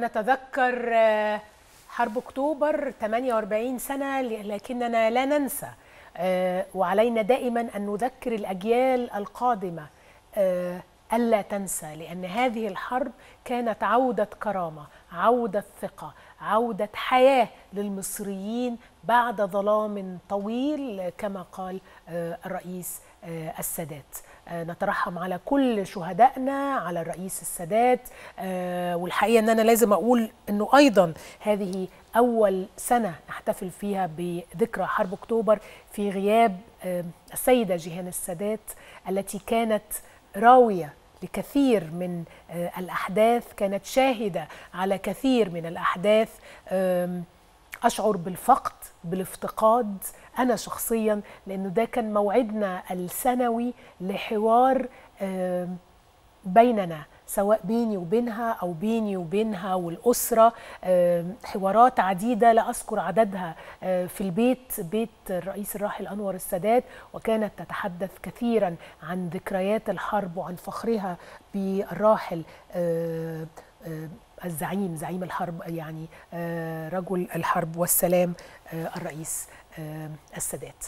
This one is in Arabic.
نتذكر آه، حرب أكتوبر 48 سنة لكننا لا ننسى آه، وعلينا دائما أن نذكر الأجيال القادمة آه، ألا تنسى لأن هذه الحرب كانت عودة كرامة عودة ثقة عودة حياة للمصريين بعد ظلام طويل كما قال الرئيس السادات. نترحم على كل شهدائنا على الرئيس السادات. والحقيقة إن أنا لازم أقول إنه أيضا هذه أول سنة نحتفل فيها بذكرى حرب أكتوبر في غياب السيدة جيهان السادات التي كانت راوية لكثير من الأحداث. كانت شاهدة على كثير من الأحداث. أشعر بالفقد بالافتقاد أنا شخصيا لأنه ده كان موعدنا السنوي لحوار بيننا. سواء بيني وبينها أو بيني وبينها والأسرة حوارات عديدة. لا أذكر عددها في البيت بيت الرئيس الراحل أنور السادات وكانت تتحدث كثيرا عن ذكريات الحرب وعن فخرها بالراحل الزعيم زعيم الحرب يعني رجل الحرب والسلام الرئيس السادات.